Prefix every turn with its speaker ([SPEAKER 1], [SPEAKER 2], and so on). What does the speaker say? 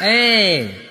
[SPEAKER 1] 哎。